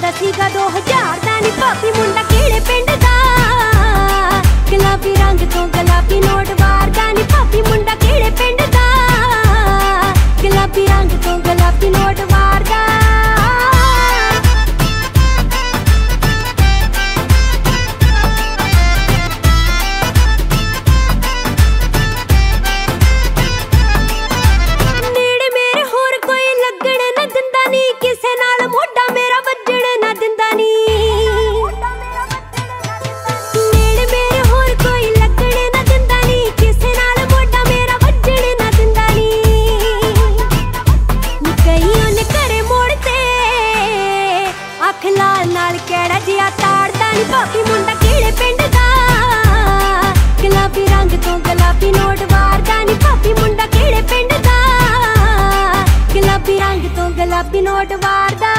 दसी का दो हज़ार दानी पापी मुंडा ਅੱਖ ਲਾਲ ਨਾਲ ਕਿਹੜਾ ਜਿਆ ਤਾੜਦਾ ਨਹੀਂ ਭਾਬੀ ਮੁੰਡਾ ਕਿਹੜੇ ਪਿੰਡ ਦਾ? ਗੁਲਾਬੀ ਰੰਗ ਤੋਂ ਗੁਲਾਬੀ ਨੋਟ ਵਾਰਦਾ ਨਹੀਂ ਭਾਬੀ ਮੁੰਡਾ ਕਿਹੜੇ ਪਿੰਡ ਦਾ? ਗੁਲਾਬੀ ਰੰਗ ਤੋਂ ਗੁਲਾਬੀ ਨੋਟ ਵਾਰਦਾ।